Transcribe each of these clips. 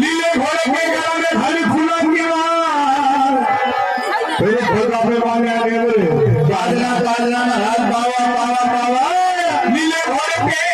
लीले घोड़े के गला में खाली फूलों की मार फिर खोदा पे आगे बोले बाजना बाजना बावा नीले घोड़े के लाला घोड़े के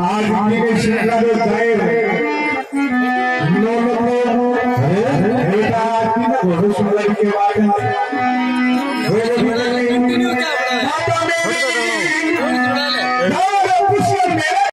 आज के श्रृंगार जाए। लोगों को बेटा की बहुत सुंदर के बाद।